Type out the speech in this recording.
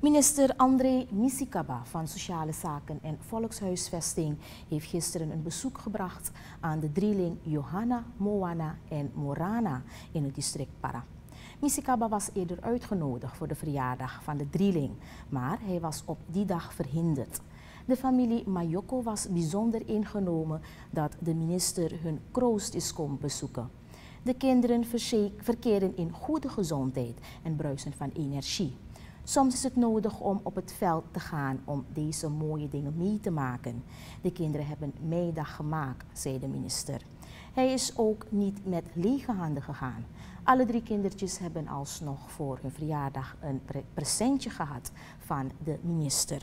Minister André Misikaba van Sociale Zaken en Volkshuisvesting heeft gisteren een bezoek gebracht aan de drieling Johanna, Moana en Morana in het district Para. Misikaba was eerder uitgenodigd voor de verjaardag van de drieling, maar hij was op die dag verhinderd. De familie Mayoko was bijzonder ingenomen dat de minister hun kroost is komen bezoeken. De kinderen verkeren in goede gezondheid en bruisen van energie. Soms is het nodig om op het veld te gaan om deze mooie dingen mee te maken. De kinderen hebben meidag gemaakt, zei de minister. Hij is ook niet met lege handen gegaan. Alle drie kindertjes hebben alsnog voor hun verjaardag een presentje gehad van de minister.